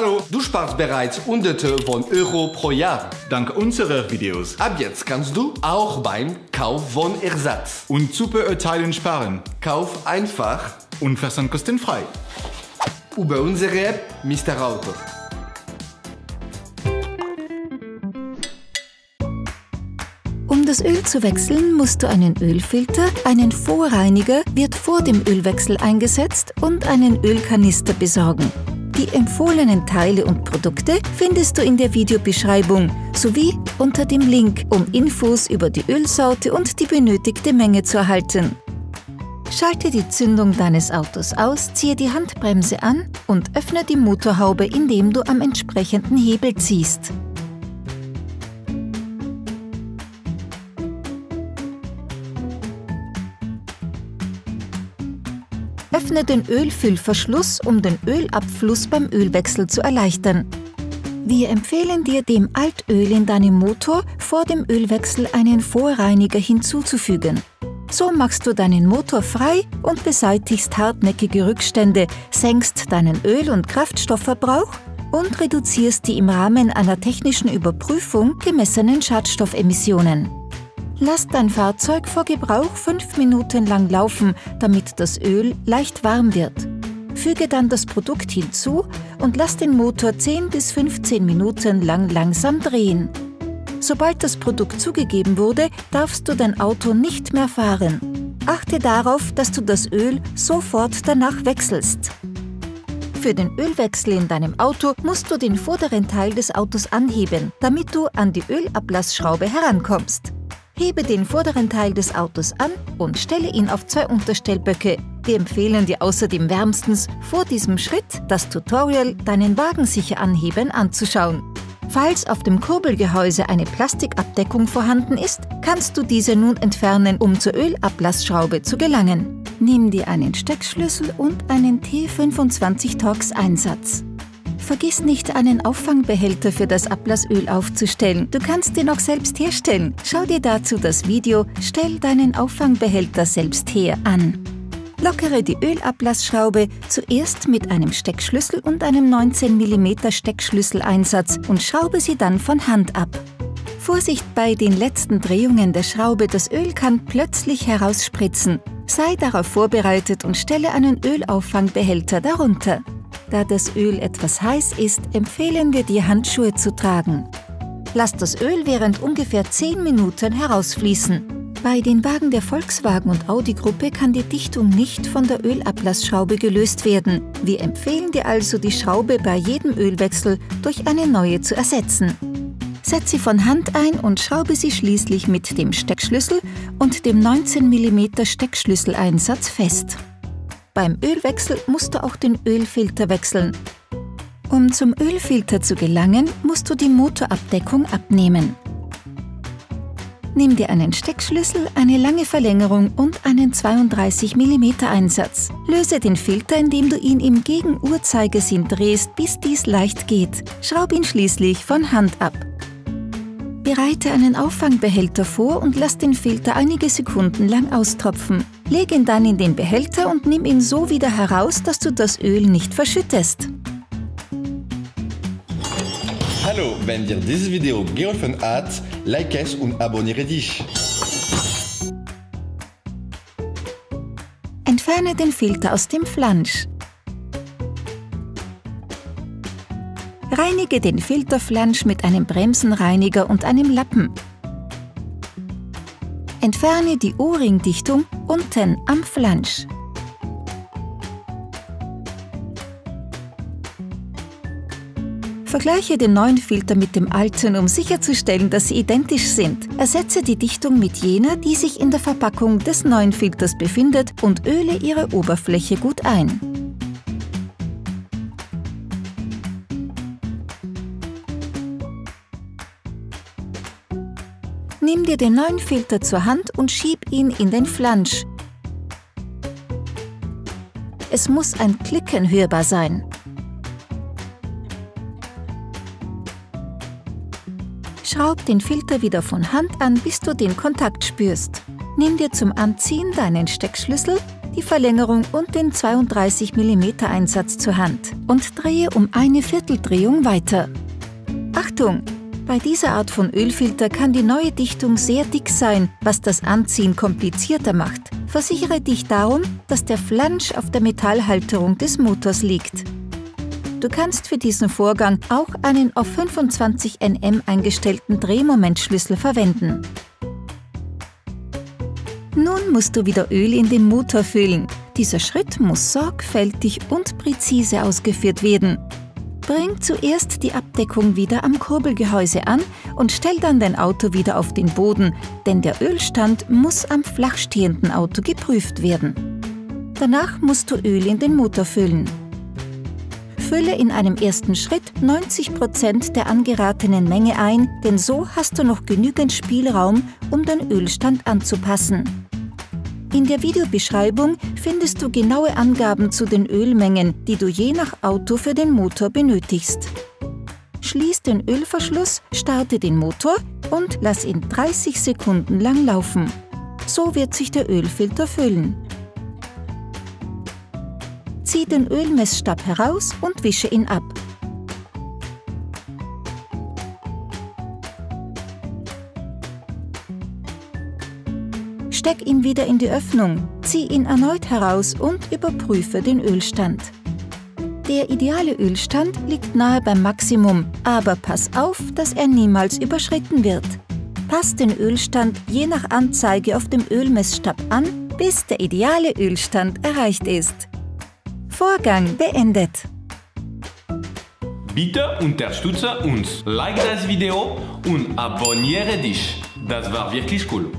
Hallo, du sparst bereits Hunderte von Euro pro Jahr. Dank unserer Videos. Ab jetzt kannst du auch beim Kauf von Ersatz. Und Superurteilen sparen. Kauf einfach Und Versand kostenfrei. über unsere App Mr. Auto. Um das Öl zu wechseln, musst du einen Ölfilter, einen Vorreiniger wird vor dem Ölwechsel eingesetzt und einen Ölkanister besorgen. Die empfohlenen Teile und Produkte findest du in der Videobeschreibung sowie unter dem Link, um Infos über die Ölsorte und die benötigte Menge zu erhalten. Schalte die Zündung deines Autos aus, ziehe die Handbremse an und öffne die Motorhaube, indem du am entsprechenden Hebel ziehst. Öffne den Ölfüllverschluss, um den Ölabfluss beim Ölwechsel zu erleichtern. Wir empfehlen dir, dem Altöl in deinem Motor vor dem Ölwechsel einen Vorreiniger hinzuzufügen. So machst du deinen Motor frei und beseitigst hartnäckige Rückstände, senkst deinen Öl- und Kraftstoffverbrauch und reduzierst die im Rahmen einer technischen Überprüfung gemessenen Schadstoffemissionen. Lass dein Fahrzeug vor Gebrauch fünf Minuten lang laufen, damit das Öl leicht warm wird. Füge dann das Produkt hinzu und lass den Motor 10 bis 15 Minuten lang langsam drehen. Sobald das Produkt zugegeben wurde, darfst du dein Auto nicht mehr fahren. Achte darauf, dass du das Öl sofort danach wechselst. Für den Ölwechsel in deinem Auto musst du den vorderen Teil des Autos anheben, damit du an die Ölablassschraube herankommst. Hebe den vorderen Teil des Autos an und stelle ihn auf zwei Unterstellböcke. Wir empfehlen dir außerdem wärmstens, vor diesem Schritt das Tutorial Deinen Wagen sicher anheben anzuschauen. Falls auf dem Kurbelgehäuse eine Plastikabdeckung vorhanden ist, kannst du diese nun entfernen, um zur Ölablassschraube zu gelangen. Nimm dir einen Steckschlüssel und einen T25 Torx Einsatz. Vergiss nicht, einen Auffangbehälter für das Ablassöl aufzustellen. Du kannst den auch selbst herstellen. Schau dir dazu das Video Stell deinen Auffangbehälter selbst her an. Lockere die Ölablassschraube zuerst mit einem Steckschlüssel und einem 19 mm Steckschlüsseleinsatz und schraube sie dann von Hand ab. Vorsicht bei den letzten Drehungen der Schraube, das Öl kann plötzlich herausspritzen. Sei darauf vorbereitet und stelle einen Ölauffangbehälter darunter. Da das Öl etwas heiß ist, empfehlen wir dir Handschuhe zu tragen. Lass das Öl während ungefähr 10 Minuten herausfließen. Bei den Wagen der Volkswagen und Audi-Gruppe kann die Dichtung nicht von der Ölablassschraube gelöst werden. Wir empfehlen dir also, die Schraube bei jedem Ölwechsel durch eine neue zu ersetzen. Setz sie von Hand ein und schraube sie schließlich mit dem Steckschlüssel und dem 19 mm Steckschlüsseleinsatz fest. Beim Ölwechsel musst du auch den Ölfilter wechseln. Um zum Ölfilter zu gelangen, musst du die Motorabdeckung abnehmen. Nimm dir einen Steckschlüssel, eine lange Verlängerung und einen 32 mm Einsatz. Löse den Filter, indem du ihn im Gegenuhrzeigersinn drehst, bis dies leicht geht. Schraub ihn schließlich von Hand ab. Bereite einen Auffangbehälter vor und lass den Filter einige Sekunden lang austropfen. Leg ihn dann in den Behälter und nimm ihn so wieder heraus, dass du das Öl nicht verschüttest. Hallo, wenn dir dieses Video geholfen hat, like es und abonniere dich. Entferne den Filter aus dem Flansch. Reinige den Filterflansch mit einem Bremsenreiniger und einem Lappen. Entferne die O-Ring-Dichtung unten am Flansch. Vergleiche den neuen Filter mit dem alten, um sicherzustellen, dass sie identisch sind. Ersetze die Dichtung mit jener, die sich in der Verpackung des neuen Filters befindet und öle ihre Oberfläche gut ein. Nimm dir den neuen Filter zur Hand und schieb ihn in den Flansch. Es muss ein Klicken hörbar sein. Schraub den Filter wieder von Hand an, bis du den Kontakt spürst. Nimm dir zum Anziehen deinen Steckschlüssel, die Verlängerung und den 32 mm Einsatz zur Hand und drehe um eine Vierteldrehung weiter. Achtung! Bei dieser Art von Ölfilter kann die neue Dichtung sehr dick sein, was das Anziehen komplizierter macht. Versichere dich darum, dass der Flansch auf der Metallhalterung des Motors liegt. Du kannst für diesen Vorgang auch einen auf 25 Nm eingestellten Drehmomentschlüssel verwenden. Nun musst du wieder Öl in den Motor füllen. Dieser Schritt muss sorgfältig und präzise ausgeführt werden. Bring zuerst die Abdeckung wieder am Kurbelgehäuse an und stell dann dein Auto wieder auf den Boden, denn der Ölstand muss am flachstehenden Auto geprüft werden. Danach musst du Öl in den Motor füllen. Fülle in einem ersten Schritt 90 Prozent der angeratenen Menge ein, denn so hast du noch genügend Spielraum, um den Ölstand anzupassen. In der Videobeschreibung findest du genaue Angaben zu den Ölmengen, die du je nach Auto für den Motor benötigst. Schließ den Ölverschluss, starte den Motor und lass ihn 30 Sekunden lang laufen. So wird sich der Ölfilter füllen. Zieh den Ölmessstab heraus und wische ihn ab. Steck ihn wieder in die Öffnung, zieh ihn erneut heraus und überprüfe den Ölstand. Der ideale Ölstand liegt nahe beim Maximum, aber pass auf, dass er niemals überschritten wird. Pass den Ölstand je nach Anzeige auf dem Ölmessstab an, bis der ideale Ölstand erreicht ist. Vorgang beendet. Bitte unterstütze uns, like das Video und abonniere dich. Das war wirklich cool.